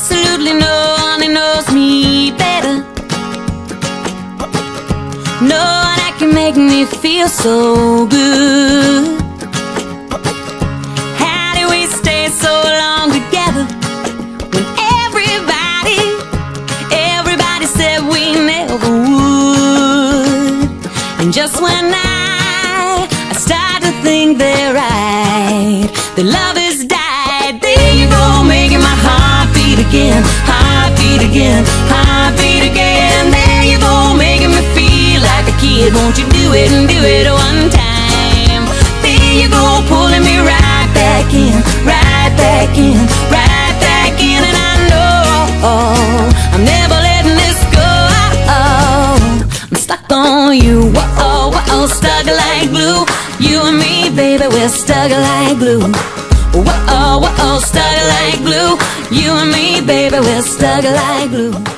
absolutely no one who knows me better. No one that can make me feel so good. How do we stay so long together when everybody, everybody said we never would? And just when I, I start to think they're right, the love. Again, heart beat again, heart beat again. There you go, making me feel like a kid. Won't you do it and do it one time? There you go, pulling me right back in, right back in, right back in, and I know I'm never letting this go. I'm stuck on you, whoa, whoa, stuck like glue. You and me, baby, we're stuck like glue. Whoa, whoa, stuck like glue. You and me, baby, we're stuck like glue.